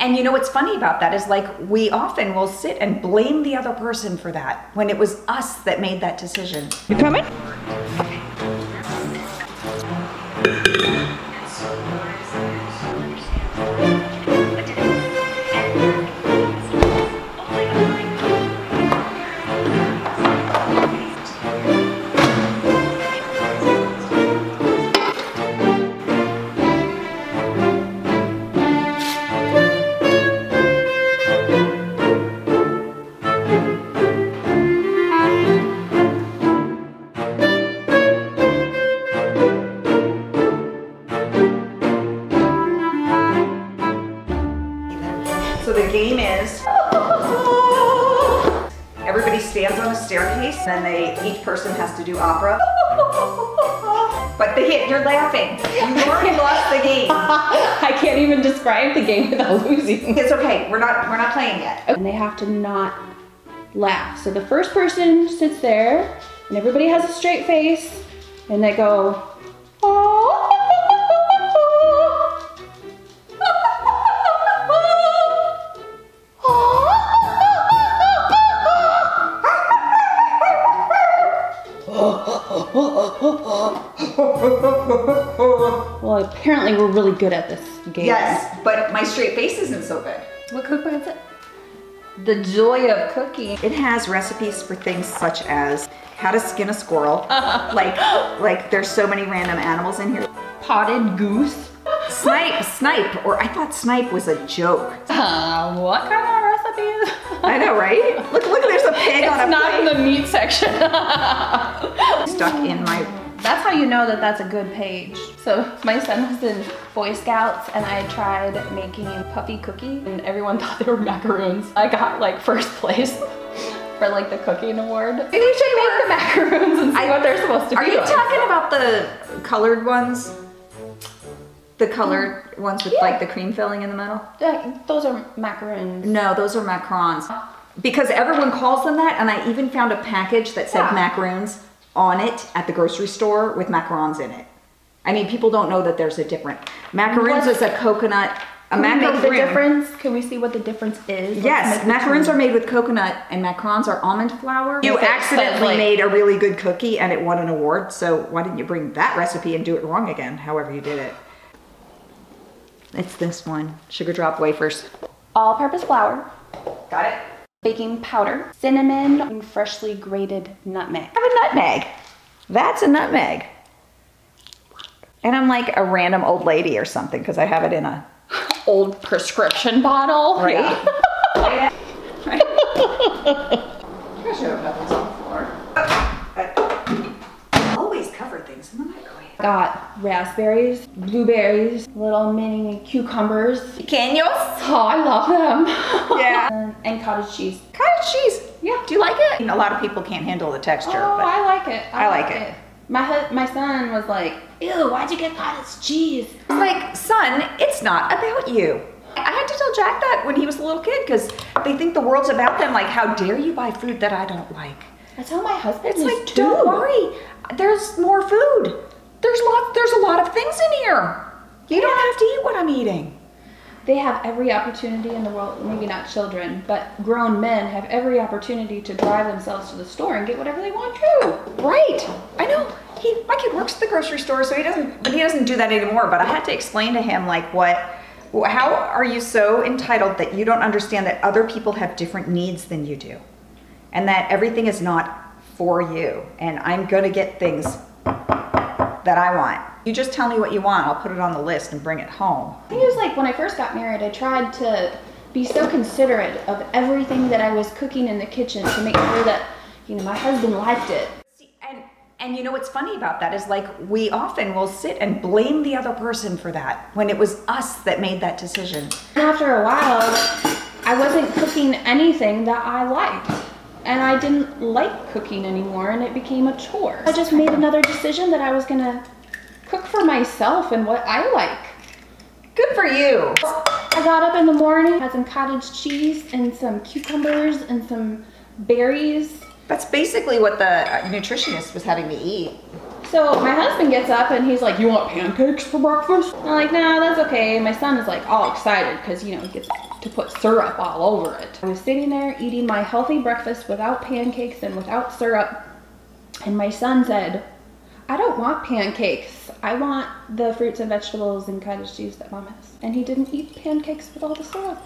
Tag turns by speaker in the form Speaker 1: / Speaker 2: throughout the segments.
Speaker 1: And you know what's funny about that is like we often will sit and blame the other person for that when it was us that made that decision.
Speaker 2: You coming?
Speaker 1: To do opera. But the hit, you're laughing. You already lost the game.
Speaker 2: I can't even describe the game without losing.
Speaker 1: It's okay. We're not we're not playing yet.
Speaker 2: And they have to not laugh. So the first person sits there and everybody has a straight face and they go, Well, apparently we're really good at this game.
Speaker 1: Yes, but my straight face isn't so good.
Speaker 2: What cookbook is it? The Joy of Cooking.
Speaker 1: It has recipes for things such as how to skin a squirrel. like like there's so many random animals in here.
Speaker 2: Potted goose.
Speaker 1: Snipe, snipe, or I thought snipe was a joke.
Speaker 2: Uh, what kind of recipes?
Speaker 1: I know, right? Look, look, there's a pig on a
Speaker 2: it's not
Speaker 1: plate.
Speaker 2: in the meat section.
Speaker 1: Stuck in my
Speaker 2: That's how you know that that's a good page. So my son was in Boy Scouts and I tried making puffy cookie and everyone thought they were macaroons. I got like first place for like the cooking award. Maybe we should make the macaroons and see
Speaker 1: I-
Speaker 2: what they're supposed to
Speaker 1: Are
Speaker 2: be Are
Speaker 1: you
Speaker 2: like.
Speaker 1: talking about the colored ones? The colored ones with
Speaker 2: Yeah.
Speaker 1: like the cream filling in the middle?
Speaker 2: Yeah, those are macaroons.
Speaker 1: No, those are macarons. Because everyone calls them that, and I even found a package that said
Speaker 2: Yeah.
Speaker 1: macaroons on it at the grocery store with macarons in it. I mean, people don't know that there's a different. macarons
Speaker 2: What-
Speaker 1: is a coconut. A
Speaker 2: Can we the difference? Can we see what the difference is? Let's
Speaker 1: Yes, macarons are made with coconut and macarons are almond flour. You
Speaker 2: Okay, so
Speaker 1: accidentally
Speaker 2: like-
Speaker 1: made a really good cookie and it won an award, so why didn't you bring that recipe and do it wrong again, however you did it? It's this one, sugar drop wafers.
Speaker 2: all-purpose flour,
Speaker 1: Got it?
Speaker 2: Baking powder, cinnamon, and freshly grated nutmeg.
Speaker 1: I have a nutmeg. That's a nutmeg. And I'm like a random old lady or something because I have it in a
Speaker 2: Old prescription bottle.
Speaker 1: right.
Speaker 2: Yeah.
Speaker 1: I should have pebbles on the floor. I always cover things in the microwave.
Speaker 2: Got raspberries, blueberries, little mini cucumbers.
Speaker 1: Canos?
Speaker 2: Oh, I love them.
Speaker 1: Yeah.
Speaker 2: and, and cottage cheese.
Speaker 1: Cottage cheese.
Speaker 2: Yeah.
Speaker 1: Do you like it? A lot of people can't handle the texture,
Speaker 2: Oh,
Speaker 1: but
Speaker 2: I like it.
Speaker 1: I like it.
Speaker 2: My my son was like, "Ew, why'd you get cottage cheese?"
Speaker 1: it's like, son, it's not about you. I had to tell Jack that when he was a little kid because they think the world's about them. Like, how dare you buy food that I don't like?
Speaker 2: I tell my husband
Speaker 1: It's like,
Speaker 2: too.
Speaker 1: don't worry. There's more food. There's lot. There's a lot of things in here. You don't have to eat what I'm eating.
Speaker 2: They have every opportunity in the world, maybe not children, but grown men have every opportunity to drive themselves to the store and get whatever they want to.
Speaker 1: Right. I know. He, my kid works at the grocery store, so he doesn't. But he doesn't do that anymore. But I had to explain to him like what. How are you so entitled that you don't understand that other people have different needs than you do, and that everything is not for you? And I'm gonna get things that I want. You just tell me what you want. I'll put it on the list and bring it home.
Speaker 2: I think it was like when I first got married, I tried to be so considerate of everything that I was cooking in the kitchen to make sure that, you know, my husband liked it.
Speaker 1: See, and and you know what's funny about that is like we often will sit and blame the other person for that when it was us that made that decision.
Speaker 2: And after a while, I wasn't cooking anything that I liked. And I didn't like cooking anymore, and it became a chore. I just made another decision that I was gonna cook for myself and what I like.
Speaker 1: Good for you.
Speaker 2: I got up in the morning, had some cottage cheese and some cucumbers and some berries.
Speaker 1: That's basically what the uh, nutritionist was having me eat.
Speaker 2: So my husband gets up and he's like, "You want pancakes for breakfast?" I'm like, "No, that's okay." My son is like all excited because you know he gets to put syrup all over it. I was sitting there eating my healthy breakfast without pancakes and without syrup, and my son said, "I don't want pancakes. I want the fruits and vegetables and cottage cheese that mom has." And he didn't eat pancakes with all the syrup.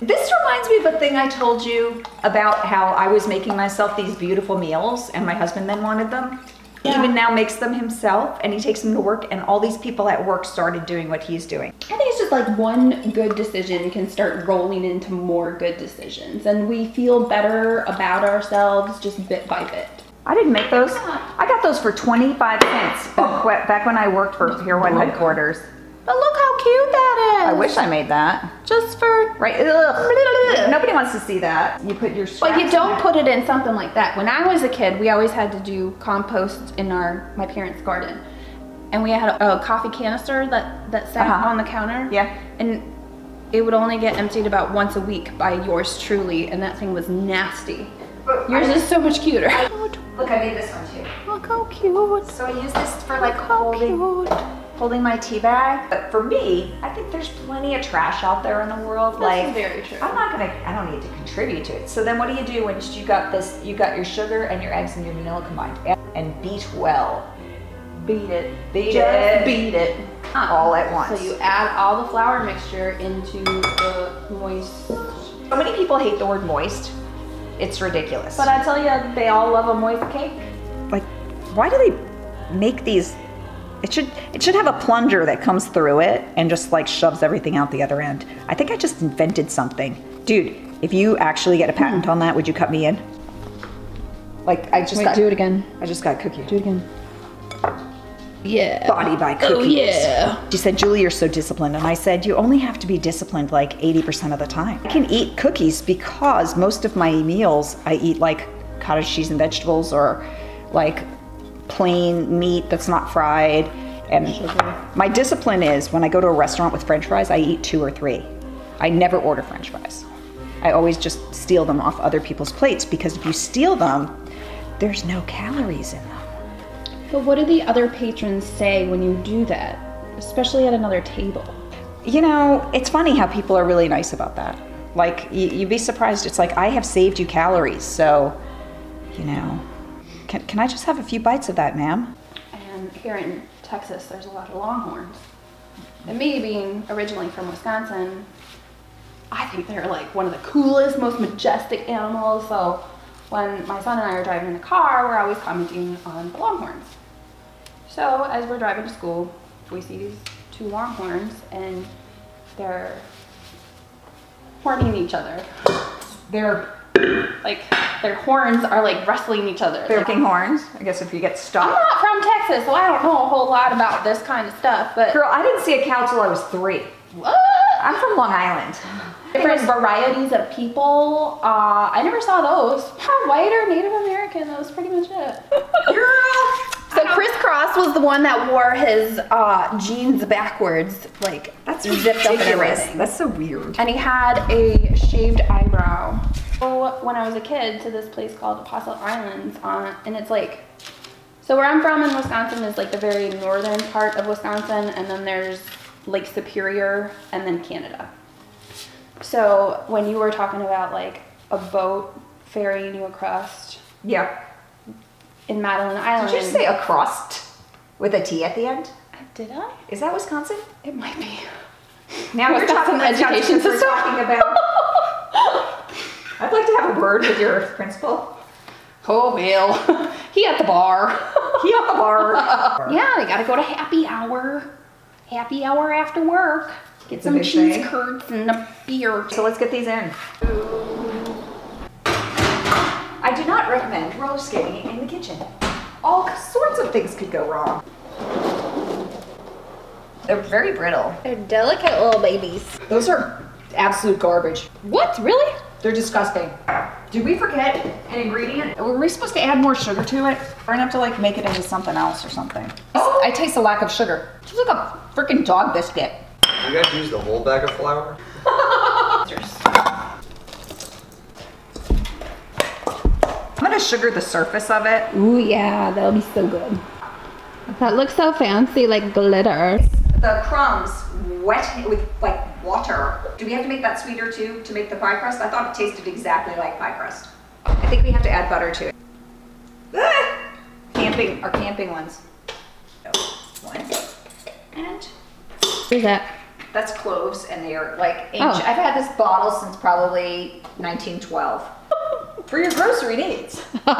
Speaker 1: This reminds me of a thing I told you about how I was making myself these beautiful meals and my husband then wanted them. He
Speaker 2: Yeah.
Speaker 1: even now makes them himself and he takes them to work and all these people at work started doing what he's doing.
Speaker 2: I think it's like one good decision can start rolling into more good decisions, and we feel better about ourselves just bit by bit.
Speaker 1: I didn't make those. I got those for 25 cents back back when I worked for Pier 1 headquarters.
Speaker 2: But look how cute that is.
Speaker 1: I wish I made that.
Speaker 2: Just for.
Speaker 1: Right? Ugh. Nobody wants to see that. You put your
Speaker 2: But you don't
Speaker 1: in
Speaker 2: put it in something like that. When I was a kid, we always had to do compost in our my parents' garden, and we had a, a coffee canister that that sat
Speaker 1: Uh-huh.
Speaker 2: on the counter.
Speaker 1: Yeah.
Speaker 2: and it would only get emptied about once a week by yours truly, and that thing was nasty.
Speaker 1: But
Speaker 2: Yours
Speaker 1: I-
Speaker 2: is so much cuter.
Speaker 1: Look, I made this one too.
Speaker 2: Look how cute.
Speaker 1: So I use this for like
Speaker 2: How
Speaker 1: holding
Speaker 2: cute.
Speaker 1: holding my tea bag. But for me, I think there's plenty of trash out there in the world.
Speaker 2: This
Speaker 1: like
Speaker 2: very true.
Speaker 1: I'm not gonna. I don't need to contribute to it. So then, what do you do when you got this? You got your sugar and your eggs and your vanilla combined, and beat well.
Speaker 2: Beat it.
Speaker 1: Beat
Speaker 2: Just
Speaker 1: it.
Speaker 2: beat it.
Speaker 1: All at once.
Speaker 2: So you add all the flour mixture into the moist.
Speaker 1: So many people hate the word moist. It's ridiculous.
Speaker 2: But I tell you, they all love a moist cake.
Speaker 1: like, why do they make these? It should it should have a plunger that comes through it and just like shoves everything out the other end. I think I just invented something, dude. If you actually get a patent hmm. on that, would you cut me in? Like I just got
Speaker 2: it again.
Speaker 1: I just got cookie.
Speaker 2: Do it again. Yeah.
Speaker 1: Body by oh, cookies.
Speaker 2: Oh yeah.
Speaker 1: She said, Julie, you're so disciplined. And I said, You only have to be disciplined like 80% of the time. I can eat cookies because most of my meals I eat like cottage cheese and vegetables or like plain meat that's not fried. And my discipline is when I go to a restaurant with french fries, I eat two or three. I never order french fries. I always just steal them off other people's plates because if you steal them, there's no calories in them.
Speaker 2: But what do the other patrons say when you do that, especially at another table?
Speaker 1: You know, it's funny how people are really nice about that. Like, you, you'd be surprised. It's like, I have saved you calories, so, you know, can, can I just have a few bites of that, ma'am?
Speaker 2: And here in Texas, there's a lot of longhorns. And me being originally from Wisconsin, I think they're like one of the coolest, most majestic animals. So when my son and I are driving in the car, we're always commenting on the longhorns. So as we're driving to school, we see these two longhorns and they're horning each other.
Speaker 1: They're
Speaker 2: Like their horns are like wrestling each other.
Speaker 1: they're
Speaker 2: Like,
Speaker 1: horns. I guess if you get
Speaker 2: stuck.
Speaker 1: I'm
Speaker 2: not from Texas, so I don't know a whole lot about this kind of stuff, but
Speaker 1: Girl, I didn't see a cow till I was three.
Speaker 2: what?
Speaker 1: I'm from Long Island.
Speaker 2: different varieties of people. Uh, I never saw those. White or Native American, that was pretty much it.
Speaker 1: Girl!
Speaker 2: So Kris Kross was the one that wore his uh, jeans backwards, like
Speaker 1: That's
Speaker 2: zipped up and
Speaker 1: ridiculous.
Speaker 2: everything.
Speaker 1: That's so weird.
Speaker 2: and he had a shaved eyebrow. So when I was a kid, to this place called Apostle Islands, on, and it's like, so where I'm from in Wisconsin is like the very northern part of Wisconsin, and then there's Lake Superior, and then Canada. So when you were talking about like a boat ferrying you across
Speaker 1: Yeah.
Speaker 2: In Madeline Island,
Speaker 1: Did you say a crust with a T at the end?
Speaker 2: Did I?
Speaker 1: Is that Wisconsin?
Speaker 2: It might be.
Speaker 1: Now
Speaker 2: Wisconsin
Speaker 1: talking
Speaker 2: education
Speaker 1: because we're talking about. I'd like to have a word with your principal.
Speaker 2: Oh well, he at the bar.
Speaker 1: He at the bar.
Speaker 2: Yeah, they gotta go to happy hour. Happy hour after work. Get some cheese
Speaker 1: thing.
Speaker 2: curds and a beer.
Speaker 1: So let's get these in. I do not recommend roller skating in the kitchen. All sorts of things could go wrong. They're very brittle.
Speaker 2: They're delicate little babies.
Speaker 1: Those are absolute garbage.
Speaker 2: What? Really?
Speaker 1: They're disgusting. Did we forget an ingredient? Were we supposed to add more sugar to it? We're gonna have to like make it into something else or something. Oh, I taste a lack of sugar. It's like a freaking dog biscuit.
Speaker 3: You guys use the whole bag of flour?
Speaker 1: I'm gonna sugar the surface of it.
Speaker 2: Ooh yeah, that'll be so good. That looks so fancy, like glitter.
Speaker 1: The crumbs wet with like water. Do we have to make that sweeter too to make the pie crust? I thought it tasted exactly like pie crust. I think we have to add butter to it. Ah! Camping, our camping ones. One. And
Speaker 2: Who's that?
Speaker 1: that's cloves and they're like ancient.
Speaker 2: Oh.
Speaker 1: I've had this bottle since probably 1912 for your grocery needs.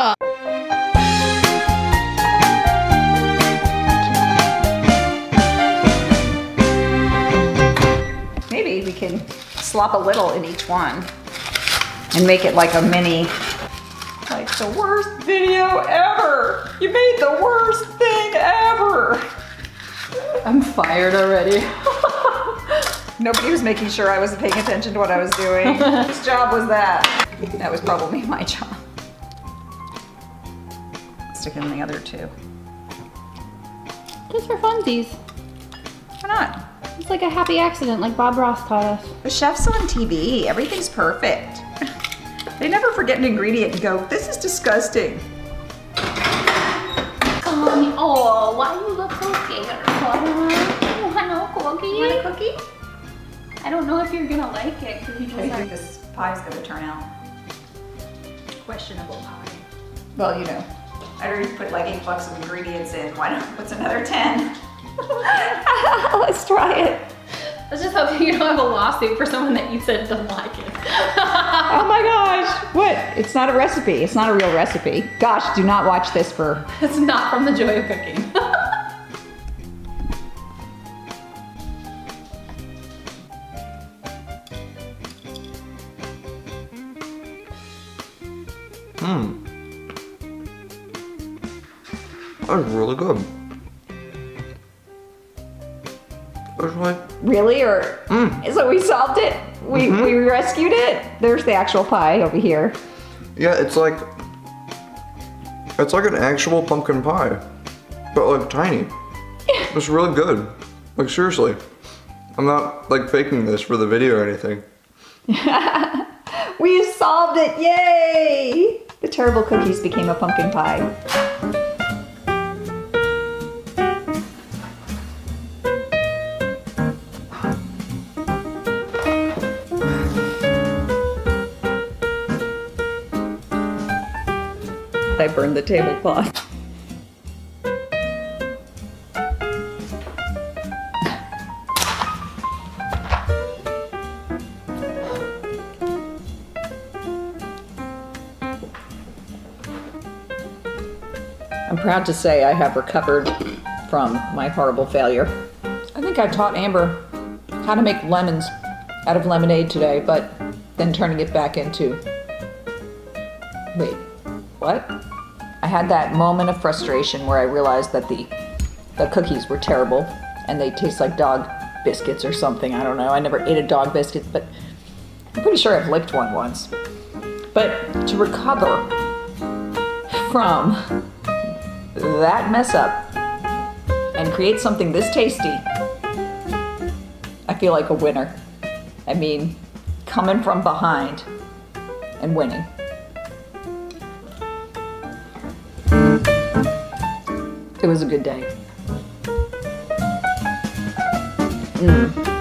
Speaker 1: Maybe we can slop a little in each one and make it like a mini. Like the worst video ever. You made the worst thing ever.
Speaker 2: I'm fired already.
Speaker 1: Nobody was making sure I was paying attention to what I was doing. Whose job was that? That was probably my job. Stick in the other two.
Speaker 2: Just for funsies.
Speaker 1: Why not?
Speaker 2: It's like a happy accident, like Bob Ross taught us.
Speaker 1: The chef's on TV. Everything's perfect. they never forget an ingredient and go, this is disgusting.
Speaker 2: Um, oh, why do you look so scared? Oh, hello, cookie.
Speaker 1: You want a cookie?
Speaker 2: I don't know if you're gonna like it because you
Speaker 1: How do you
Speaker 2: just
Speaker 1: think
Speaker 2: are
Speaker 1: this pie's gonna turn out?
Speaker 2: Questionable pie.
Speaker 1: Well, you know, I already put like eight bucks of ingredients in. Why not? What's another ten? Let's try it.
Speaker 2: I was just hoping you don't have a lawsuit for someone that you said doesn't like it.
Speaker 1: Oh my gosh, what? It's not a recipe. It's not a real recipe. Gosh, do not watch this for.
Speaker 2: it's not from the joy of cooking.
Speaker 3: Hmm. That was really good. Was like,
Speaker 1: Really? Or
Speaker 3: mm,
Speaker 1: so we solved it? We, we rescued it? There's the actual pie over here.
Speaker 3: yeah, it's like, it's like an actual pumpkin pie, but like tiny. It's really good. Like seriously, I'm not like faking this for the video or anything.
Speaker 1: We solved it! Yay! Terrible cookies became a pumpkin pie. I burned the tablecloth. Proud to say I have recovered from my horrible failure. I think I taught Amber how to make lemons out of lemonade today, but then turning it back into. Wait, what? I had that moment of frustration where I realized that the the cookies were terrible and they taste like dog biscuits or something. I don't know. I never ate a dog biscuit, but I'm pretty sure I've licked one once. But to recover from that mess up and create something this tasty, I feel like a winner. I mean, coming from behind and winning. It was a good day. Mm.